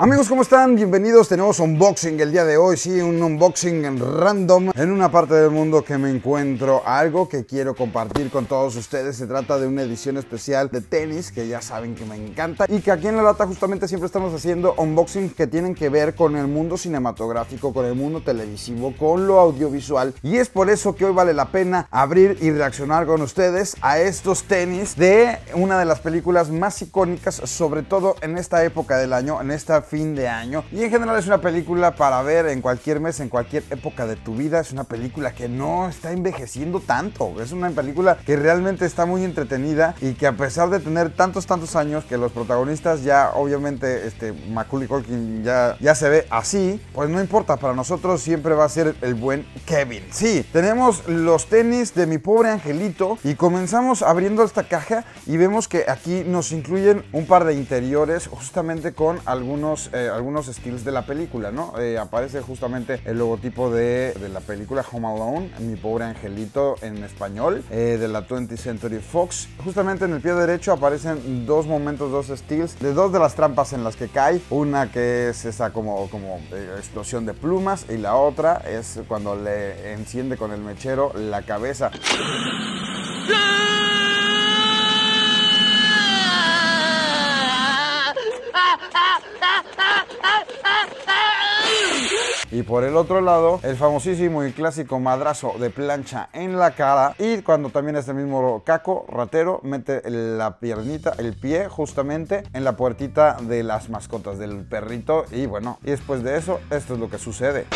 Amigos, ¿cómo están? Bienvenidos. Tenemos unboxing el día de hoy. Sí, un unboxing random en una parte del mundo que me encuentro algo que quiero compartir con todos ustedes. Se trata de una edición especial de tenis que ya saben que me encanta y que aquí en La Lata justamente siempre estamos haciendo unboxing que tienen que ver con el mundo cinematográfico, con el mundo televisivo, con lo audiovisual. Y es por eso que hoy vale la pena abrir y reaccionar con ustedes a estos tenis de una de las películas más icónicas, sobre todo en esta época del año, en esta fin de año. Y en general es una película para ver en cualquier mes, en cualquier época de tu vida. Es una película que no está envejeciendo tanto. Es una película que realmente está muy entretenida y que a pesar de tener tantos, tantos años, que los protagonistas ya, obviamente, este, Macaulay Culkin ya, ya se ve así, pues no importa. Para nosotros siempre va a ser el buen Kevin. Sí, tenemos los tenis de mi pobre angelito y comenzamos abriendo esta caja y vemos que aquí nos incluyen un par de interiores justamente con algunos eh, algunos estilos de la película, ¿no? Eh, aparece justamente el logotipo de, la película Home Alone, Mi Pobre Angelito en español, eh, de la 20th Century Fox. Justamente en el pie derecho aparecen dos momentos, dos estilos de dos de las trampas en las que cae. Una que es esa como, como explosión de plumas y la otra es cuando le enciende con el mechero la cabeza. Y por el otro lado, el famosísimo y clásico madrazo de plancha en la cara. Y cuando también este mismo caco, ratero, mete la piernita, el pie justamente en la puertita de las mascotas del perrito. Y bueno, y después de eso, esto es lo que sucede.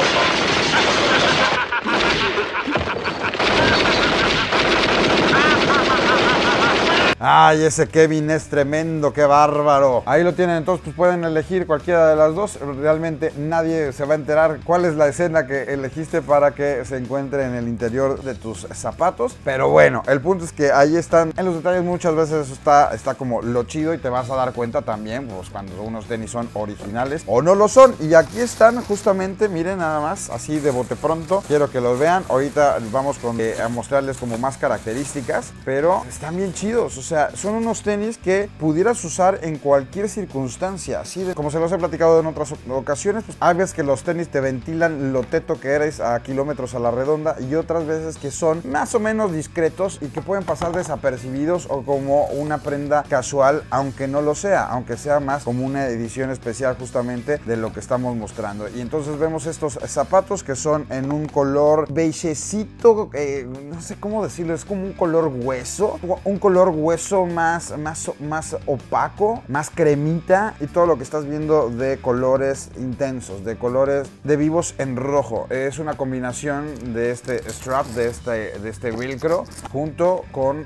Ay, ese Kevin es tremendo, qué bárbaro. Ahí lo tienen, entonces pues pueden elegir cualquiera de las dos. Realmente nadie se va a enterar cuál es la escena que elegiste para que se encuentre en el interior de tus zapatos. Pero bueno, el punto es que ahí están. En los detalles muchas veces eso está, está como lo chido y te vas a dar cuenta también, pues cuando unos tenis son originales o no lo son. Y aquí están justamente, miren nada más, así de bote pronto. Quiero que los vean. Ahorita vamos eh, a mostrarles como más características, pero están bien chidos. O sea, son unos tenis que pudieras usar en cualquier circunstancia. Así de, como se los he platicado en otras ocasiones, pues hay veces que los tenis te ventilan lo teto que eres a kilómetros a la redonda y otras veces que son más o menos discretos y que pueden pasar desapercibidos o como una prenda casual, aunque no lo sea, aunque sea más como una edición especial justamente de lo que estamos mostrando. Y entonces vemos estos zapatos que son en un color beigecito, eh, no sé cómo decirlo, es como un color hueso, un color hueso más, más, más opaco, más cremita y todo lo que estás viendo de colores intensos, de colores de vivos en rojo. Es una combinación de este strap, de este, de este velcro, junto con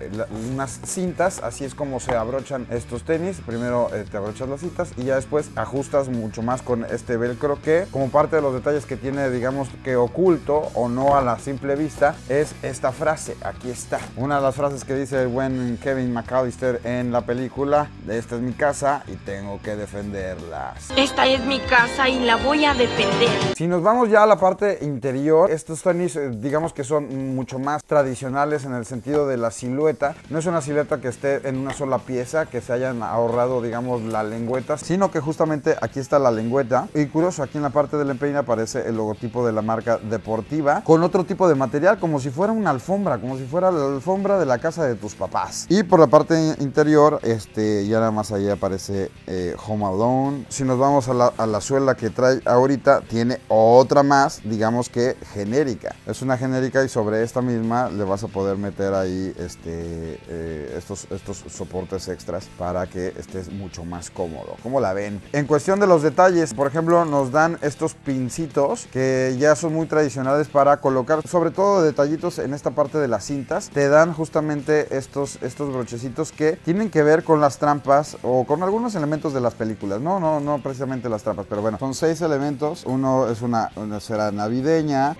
unas cintas. Así es como se abrochan estos tenis. Primero eh, te abrochas las cintas y ya después ajustas mucho más con este velcro que como parte de los detalles que tiene digamos que oculto o no a la simple vista es esta frase. Aquí está. Una de las frases que dice el buen Kevin McAllister en la película. Esta es mi casa y tengo que defenderla. Esta es mi casa y la voy a defender. Si nos vamos ya a la parte interior, estos tenis eh, digamos que son mucho más tradicionales en el sentido de la silueta. No es una silueta que esté en una sola pieza, que se hayan ahorrado digamos la lengüeta, sino que justamente aquí está la lengüeta. Y curioso, aquí en la parte del empeine aparece el logotipo de la marca deportiva con otro tipo de material, como si fuera una alfombra, como si fuera la alfombra de la casa de tus papás. Y por la parte interior, este, ya nada más ahí aparece eh, Home Alone. Si nos vamos a la, suela que trae ahorita, tiene otra más, digamos que genérica. Es una genérica y sobre esta misma le vas a poder meter ahí este, eh, estos, estos soportes extras para que estés mucho más cómodo. ¿Cómo la ven? En cuestión de los detalles, por ejemplo, nos dan estos pincitos que ya son muy tradicionales para colocar, sobre todo detallitos en esta parte de las cintas. Te dan justamente estos, estos brochecitos que tienen que ver con las trampas o con algunos elementos de las películas. No, no, no precisamente las trampas, pero bueno, son seis elementos. Uno es una, una esfera navideña.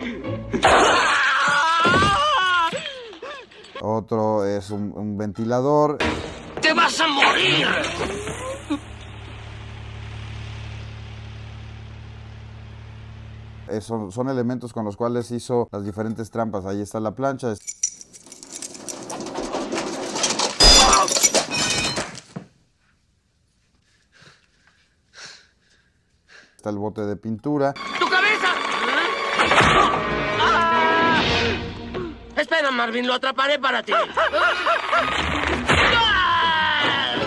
Otro es un, ventilador. ¡Te vas a morir! Son, son, elementos con los cuales hizo las diferentes trampas. Ahí está la plancha. Está el bote de pintura. ¡Tu cabeza! ¡Ah! Espera, Marvin, lo atraparé para ti.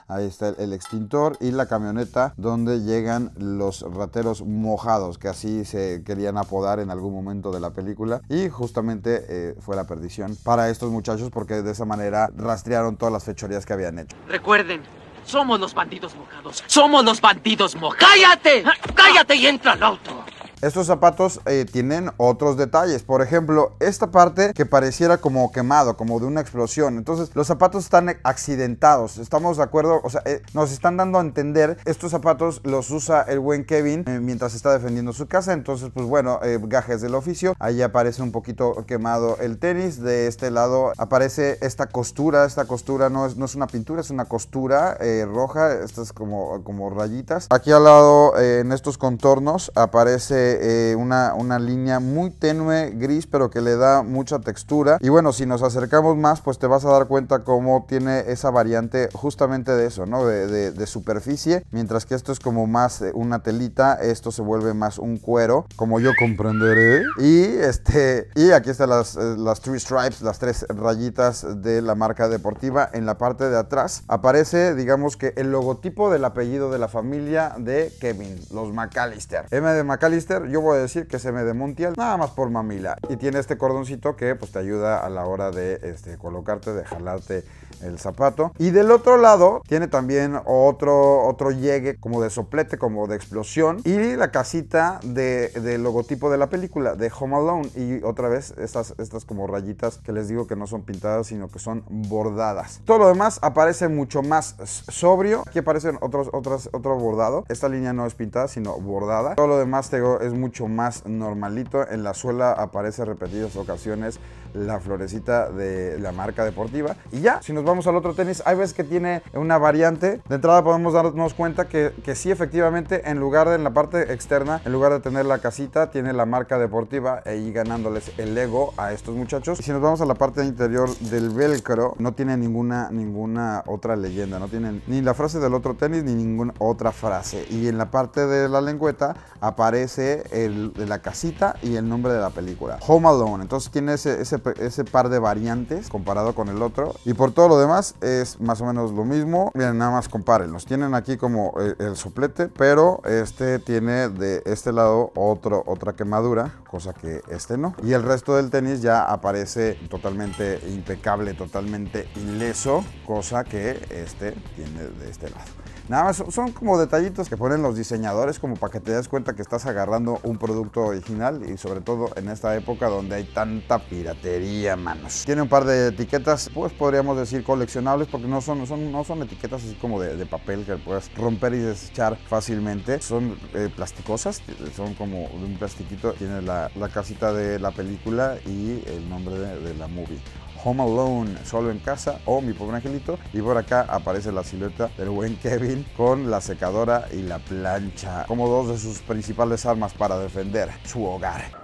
Ahí está el extintor y la camioneta donde llegan los rateros mojados, que así se querían apodar en algún momento de la película. Y justamente eh, fue la perdición para estos muchachos porque de esa manera rastrearon todas las fechorías que habían hecho. Recuerden, somos los bandidos mojados. Somos los bandidos mojados. ¡Cállate! ¡Cállate y entra al auto! Estos zapatos eh, tienen otros detalles. Por ejemplo, esta parte que pareciera como quemado, como de una explosión. Entonces, los zapatos están accidentados. ¿Estamos de acuerdo? O sea, eh, nos están dando a entender. Estos zapatos los usa el buen Kevin eh, mientras está defendiendo su casa. Entonces, pues bueno, gajes del oficio. Ahí aparece un poquito quemado el tenis. De este lado aparece esta costura. Esta costura no es, no es una pintura, es una costura roja. Estas como, como rayitas. Aquí al lado, en estos contornos, aparece eh, una, una línea muy tenue, gris, pero que le da mucha textura. Y bueno, si nos acercamos más, pues te vas a dar cuenta cómo tiene esa variante justamente de eso, ¿no? De, de, superficie. Mientras que esto es como más eh, una telita, esto se vuelve más un cuero, como yo comprenderé. Y este, y aquí están las, eh, las three stripes, las tres rayitas de la marca deportiva. En la parte de atrás aparece, digamos que el logotipo del apellido de la familia de Kevin, los McAllister. M de McAllister yo voy a decir que se me de Montiel, nada más por mamila. Y tiene este cordoncito que pues te ayuda a la hora de este, colocarte, de jalarte el zapato. Y del otro lado tiene también otro, otro llegue como de soplete, como de explosión. Y la casita de, del logotipo de la película, de Home Alone. Y otra vez estas, estas como rayitas que les digo que no son pintadas, sino que son bordadas. Todo lo demás aparece mucho más sobrio. Aquí aparecen otros, otros, otro bordado. Esta línea no es pintada, sino bordada. Todo lo demás, te digo, es mucho más normalito. En la suela aparece repetidas ocasiones la florecita de la marca deportiva. Y ya, si nos vamos al otro tenis, hay veces que tiene una variante. De entrada podemos darnos cuenta que, que sí, efectivamente, en lugar de en la parte externa, en lugar de tener la casita, tiene la marca deportiva e ahí ganándoles el ego a estos muchachos. Y si nos vamos a la parte interior del velcro, no tiene ninguna, ninguna otra leyenda, no tiene ni la frase del otro tenis ni ninguna otra frase. Y en la parte de la lengüeta aparece el la casita y el nombre de la película, Home Alone. Entonces tiene ese, ese par de variantes comparado con el otro. Y por todo lo demás es más o menos lo mismo. Miren, nada más compárenlos. Tienen aquí como el, el soplete, pero este tiene de este lado otro, otra quemadura, cosa que este no. Y el resto del tenis ya aparece totalmente impecable, totalmente ileso, cosa que este tiene de este lado. Nada más son como detallitos que ponen los diseñadores como para que te des cuenta que estás agarrando un producto original y sobre todo en esta época donde hay tanta piratería, manos. Tiene un par de etiquetas, pues podríamos decir coleccionables porque no son, son, no son etiquetas así como de, papel que puedes romper y desechar fácilmente. Son eh, plasticosas, son como de un plastiquito. Tiene la, casita de la película y el nombre de la movie. Home Alone, solo en casa o Mi Pobre Angelito. Y por acá aparece la silueta del buen Kevin con la secadora y la plancha como dos de sus principales armas para defender su hogar.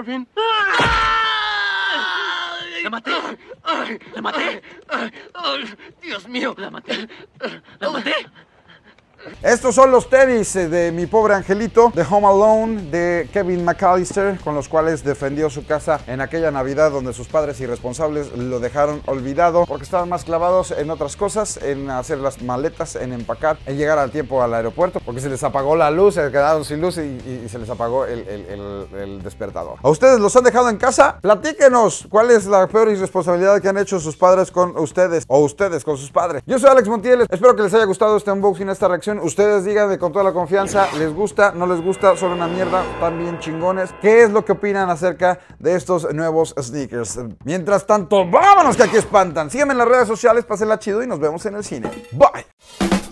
Marvin. ¡La maté! ¡La maté! ¡Dios mío! ¡La maté! ¡La maté! Estos son los tenis eh, de mi pobre angelito, de Home Alone, de Kevin McAllister, con los cuales defendió su casa en aquella Navidad donde sus padres irresponsables lo dejaron olvidado porque estaban más clavados en otras cosas, en hacer las maletas, en empacar, en llegar al tiempo al aeropuerto, porque se les apagó la luz, se quedaron sin luz y, se les apagó el, despertador. ¿A ustedes los han dejado en casa? Platíquenos cuál es la peor irresponsabilidad que han hecho sus padres con ustedes o ustedes con sus padres. Yo soy Alex Montiel, espero que les haya gustado este unboxing, esta reacción Ustedes díganme con toda la confianza, ¿les gusta? ¿No les gusta? ¿Son una mierda? ¿Están bien chingones? ¿Qué es lo que opinan acerca de estos nuevos sneakers? Mientras tanto, vámonos que aquí espantan. Síganme en las redes sociales, pásenla chido y nos vemos en el cine. Bye.